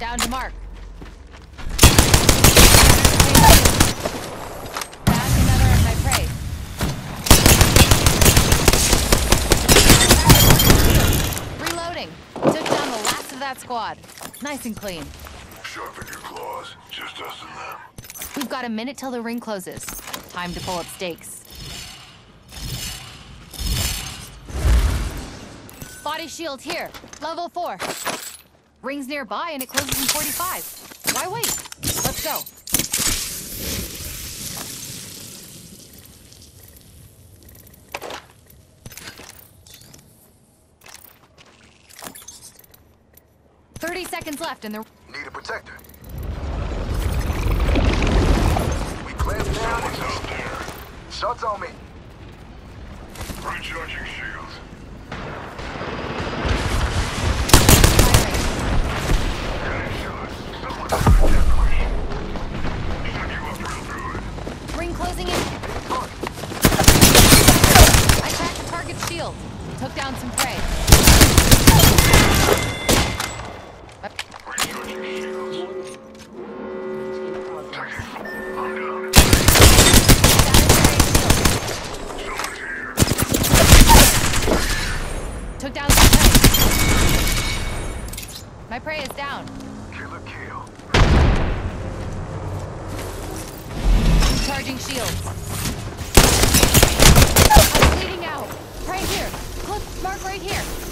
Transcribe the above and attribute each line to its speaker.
Speaker 1: Down to mark. Back another of my prey. Reloading. Took down the last of that squad. Nice and clean.
Speaker 2: Sharpen your claws. Just us and them.
Speaker 1: We've got a minute till the ring closes. Time to pull up stakes. Body shield here. Level 4. Ring's nearby and it closes in 45. Why wait? Let's go. Thirty seconds left and the
Speaker 2: Need a protector. We clamped down. Someone's out there. Shots on me. Recharging shields.
Speaker 1: Closing in. I cracked target shield. Took down some prey. Took down some prey. My prey is down.
Speaker 2: Killer kill.
Speaker 1: Charging shields. I'm bleeding out. Right here. Look, mark right here.